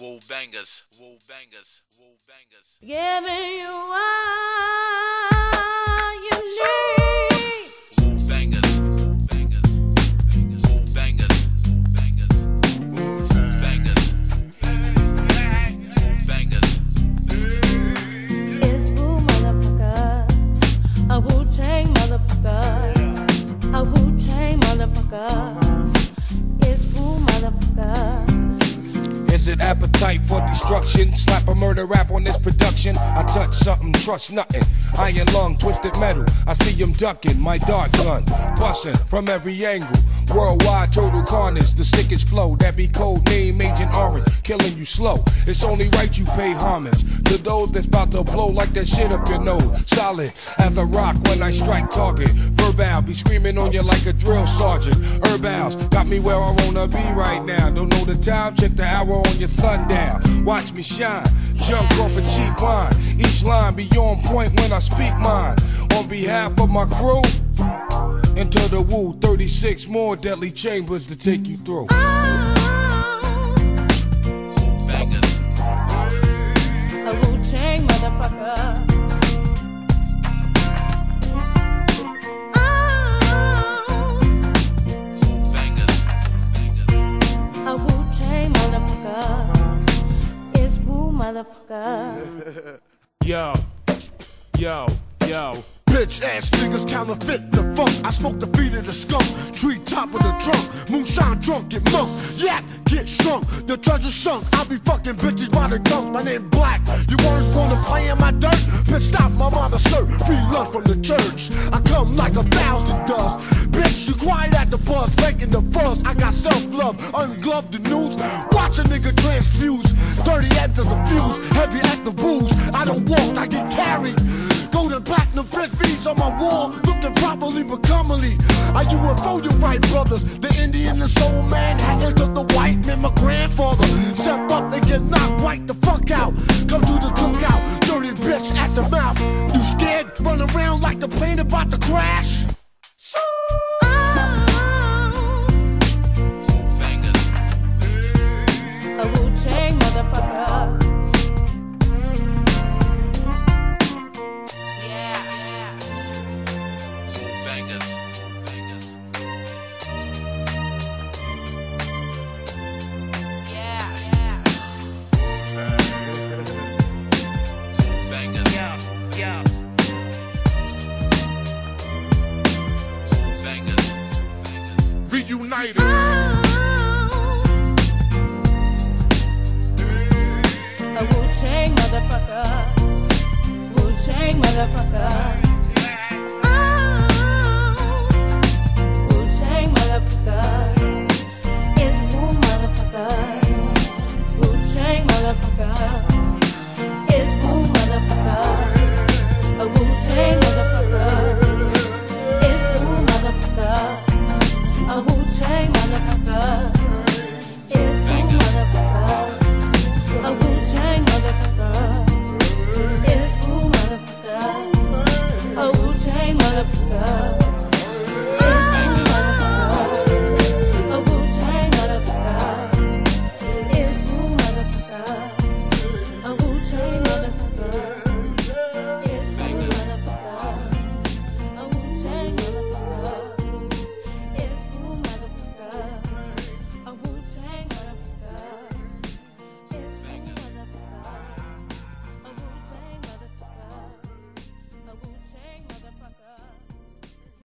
Wu bangers, Wu bangers, Wu bangers. Giving you all appetite for destruction? Slap a murder rap on this production. I touch something, trust nothing. Iron lung, twisted metal. I see him ducking. My dart gun, busting from every angle. Worldwide total carnage, the sickest flow. That be code name Agent Orange, killing you slow. It's only right you pay homage to those that's about to blow like that shit up your nose. Solid as a rock when I strike target. Verbal be screaming on you like a drill sergeant. Herbals got me where I wanna be right now. Don't know the time, check the hour on your sundown. Watch me shine, junk off a cheap wine. Each line be on point when I speak mine. On behalf of my crew, into the Wu, 36 more deadly chambers to take you through. Wu motherfuckers. Yo, yo, yo. Bitch ass niggas counterfeit the funk. I smoke the feet of the skunk, tree top of the trunk. Moonshine drunk, get monk. Yak, get shrunk. The treasure sunk. I be fucking bitches by the dunks. My name Black. You weren't gonna play in my dirt? Bitch, stop my mother, sir. Free lunch from the church. I come like a thousand dust the buzz, faking the fuzz. I got self-love, ungloved the news. Watch a nigga transfuse. Dirty the fuse, heavy actor booze. I don't walk, I get carried. Golden platinum fresh beads on my wall, looking properly but comely. Are you a foe, you right, brothers. The Indian, the soul man, hacking to the white man, my grandfather. Step up and get knocked right the fuck out. Come to the cookout, dirty bitch at the mouth. You scared? Run around like the plane about to crash. Yeah. another love.